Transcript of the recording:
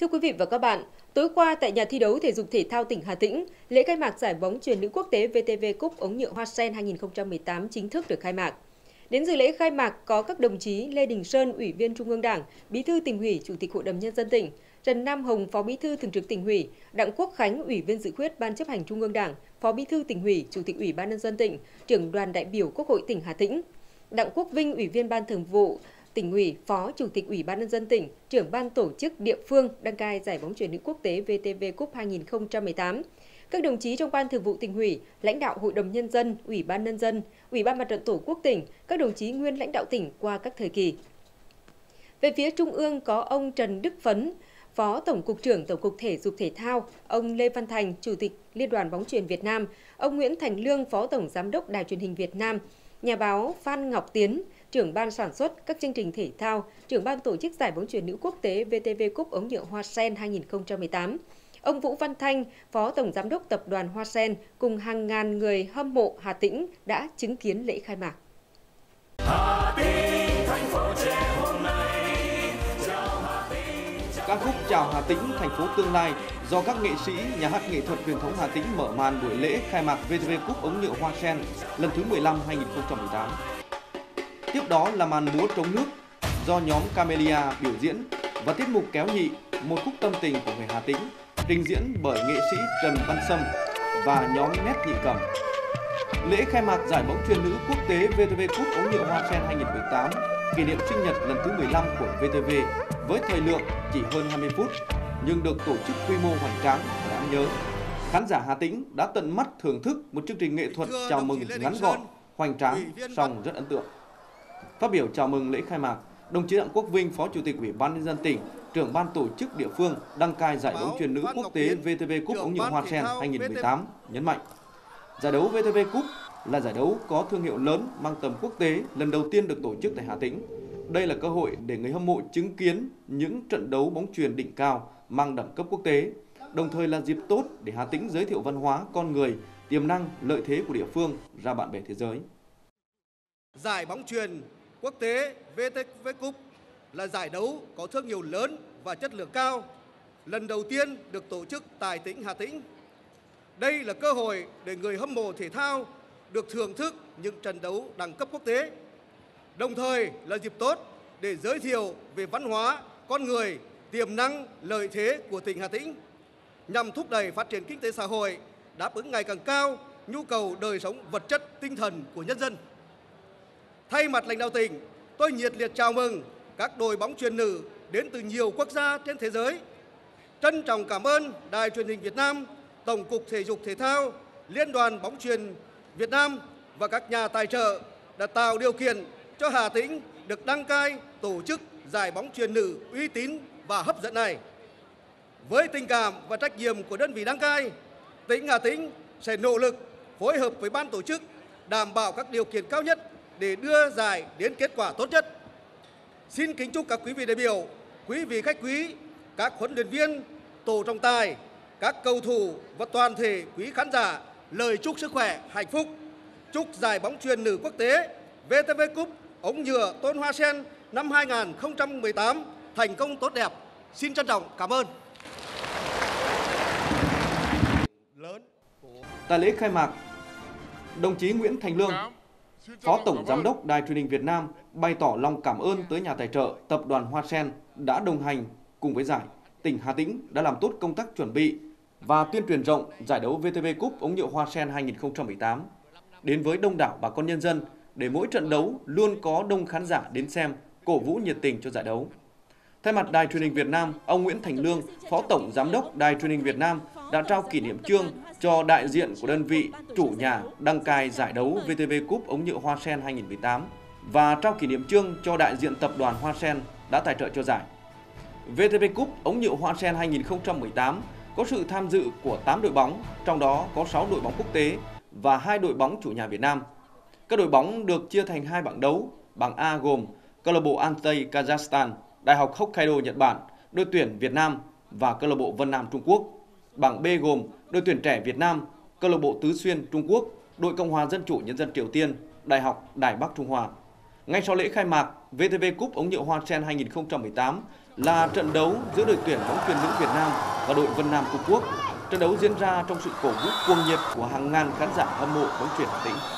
Thưa quý vị và các bạn, tối qua tại nhà thi đấu thể dục thể thao tỉnh Hà Tĩnh, lễ khai mạc giải bóng truyền nữ quốc tế VTV Cup ống nhựa Hoa Sen 2018 chính thức được khai mạc. Đến dự lễ khai mạc có các đồng chí Lê Đình Sơn, Ủy viên Trung ương Đảng, Bí thư tỉnh ủy, Chủ tịch Hội đồng nhân dân tỉnh, Trần Nam Hồng, Phó Bí thư Thường trực tỉnh ủy, Đặng Quốc Khánh, Ủy viên dự khuyết Ban chấp hành Trung ương Đảng, Phó Bí thư tỉnh ủy, Chủ tịch Ủy ban nhân dân tỉnh, trưởng đoàn đại biểu Quốc hội tỉnh Hà Tĩnh. Đặng Quốc Vinh, Ủy viên Ban Thường vụ tỉnh ủy, Phó Chủ tịch Ủy ban nhân dân tỉnh, trưởng ban tổ chức địa phương đăng cai giải bóng chuyền nữ quốc tế VTV Cup 2018. Các đồng chí trong ban thường vụ tỉnh ủy, lãnh đạo Hội đồng nhân dân, Ủy ban nhân dân, Ủy ban Mặt trận Tổ quốc tỉnh, các đồng chí nguyên lãnh đạo tỉnh qua các thời kỳ. Về phía Trung ương có ông Trần Đức Phấn, Phó Tổng cục trưởng Tổng cục Thể dục Thể thao, ông Lê Văn Thành, Chủ tịch Liên đoàn bóng chuyền Việt Nam, ông Nguyễn Thành Lương, Phó Tổng giám đốc Đài truyền hình Việt Nam, nhà báo Phan Ngọc Tiến, trưởng ban sản xuất các chương trình thể thao, trưởng ban tổ chức giải bóng chuyền nữ quốc tế VTV Cup ống nhựa Hoa Sen 2018. Ông Vũ Văn Thanh, Phó Tổng Giám đốc Tập đoàn Hoa Sen cùng hàng ngàn người hâm mộ Hà Tĩnh đã chứng kiến lễ khai mạc. Hà Tĩnh, thành phố trẻ hôm nay, Ca khúc Chào Hà Tĩnh, thành phố tương lai do các nghệ sĩ nhà hát nghệ thuật truyền thống Hà Tĩnh mở màn buổi lễ khai mạc VTV Cup ống nhựa Hoa Sen lần thứ 15 2018. Tiếp đó là màn múa trống nước do nhóm Camelia biểu diễn và tiết mục kéo nhị một khúc tâm tình của người Hà Tĩnh trình diễn bởi nghệ sĩ Trần Văn Sâm và nhóm Nét Nhị Cầm. Lễ khai mạc giải bóng chuyên nữ quốc tế VTV Cup ống nhựa Hoa Sen 2018 kỷ niệm sinh nhật lần thứ 15 của VTV với thời lượng chỉ hơn 20 phút nhưng được tổ chức quy mô hoành tráng và đáng nhớ. Khán giả Hà Tĩnh đã tận mắt thưởng thức một chương trình nghệ thuật chào mừng ngắn gọn, hoành tráng, song rất ấn tượng. Phát biểu chào mừng lễ khai mạc, đồng chí Đặng Quốc Vinh, Phó Chủ tịch Ủy ban nhân dân tỉnh, trưởng ban tổ chức địa phương đăng cai giải đấu truyền nữ quốc tế VTV Cup ống nhựa Hoa Sen 2018 nhấn mạnh giải đấu VTV Cup là giải đấu có thương hiệu lớn mang tầm quốc tế lần đầu tiên được tổ chức tại Hà Tĩnh. Đây là cơ hội để người hâm mộ chứng kiến những trận đấu bóng truyền đỉnh cao mang đẳng cấp quốc tế, đồng thời là dịp tốt để Hà Tĩnh giới thiệu văn hóa, con người, tiềm năng, lợi thế của địa phương ra bạn bè thế giới. Giải bóng truyền quốc tế VTV Cup là giải đấu có thương hiệu lớn và chất lượng cao, lần đầu tiên được tổ chức tại tỉnh Hà Tĩnh. Đây là cơ hội để người hâm mộ thể thao được thưởng thức những trận đấu đẳng cấp quốc tế, đồng thời là dịp tốt để giới thiệu về văn hóa, con người, tiềm năng, lợi thế của tỉnh Hà Tĩnh nhằm thúc đẩy phát triển kinh tế xã hội, đáp ứng ngày càng cao nhu cầu đời sống vật chất, tinh thần của nhân dân. Thay mặt lãnh đạo tỉnh, tôi nhiệt liệt chào mừng các đội bóng truyền nữ đến từ nhiều quốc gia trên thế giới. Trân trọng cảm ơn Đài truyền hình Việt Nam, Tổng cục Thể dục Thể thao, Liên đoàn bóng truyền Việt Nam và các nhà tài trợ đã tạo điều kiện cho Hà Tĩnh được đăng cai tổ chức giải bóng truyền nữ uy tín và hấp dẫn này. Với tình cảm và trách nhiệm của đơn vị đăng cai, tỉnh Hà Tĩnh sẽ nỗ lực phối hợp với ban tổ chức đảm bảo các điều kiện cao nhất để đưa giải đến kết quả tốt nhất. Xin kính chúc các quý vị đại biểu, quý vị khách quý, các huấn luyện viên, tổ trọng tài, các cầu thủ và toàn thể quý khán giả lời chúc sức khỏe, hạnh phúc. Chúc giải bóng truyền nữ quốc tế VTV Cup ống nhựa Tôn Hoa Sen năm 2018 thành công tốt đẹp. Xin trân trọng cảm ơn. Lớn. Tại lễ khai mạc, đồng chí Nguyễn Thành Lương, Phó Tổng Giám đốc Đài truyền hình Việt Nam bày tỏ lòng cảm ơn tới nhà tài trợ Tập đoàn Hoa Sen đã đồng hành cùng với giải. Tỉnh Hà Tĩnh đã làm tốt công tác chuẩn bị và tuyên truyền rộng giải đấu VTV Cup ống nhựa Hoa Sen 2018 đến với đông đảo bà con nhân dân để mỗi trận đấu luôn có đông khán giả đến xem, cổ vũ nhiệt tình cho giải đấu. Thay mặt Đài truyền hình Việt Nam, ông Nguyễn Thành Lương, Phó Tổng Giám đốc Đài truyền hình Việt Nam đã trao kỷ niệm trương cho đại diện của đơn vị chủ nhà đăng cai giải đấu VTV Cup ống nhựa Hoa Sen 2018 và trao kỷ niệm trương cho đại diện tập đoàn Hoa Sen đã tài trợ cho giải. VTV Cup ống nhựa Hoa Sen 2018 có sự tham dự của 8 đội bóng, trong đó có 6 đội bóng quốc tế và 2 đội bóng chủ nhà Việt Nam. Các đội bóng được chia thành hai bảng đấu, bảng A gồm câu lạc bộ Antey Kazakhstan, Đại học Hokkaido Nhật Bản, đội tuyển Việt Nam và câu lạc bộ Vân Nam Trung Quốc. Bảng B gồm đội tuyển trẻ Việt Nam, câu lạc bộ Tứ Xuyên Trung Quốc, đội Cộng hòa Dân chủ Nhân dân Triều Tiên, Đại học Đài Bắc Trung Hoa. Ngay sau lễ khai mạc, VTV Cup ống nhựa Hoa Sen 2018 là trận đấu giữa đội tuyển bóng truyền nữ Việt Nam và đội Vân Nam Trung Quốc. Trận đấu diễn ra trong sự cổ vũ cuồng nhiệt của hàng ngàn khán giả hâm mộ bóng truyền Hà Tĩnh.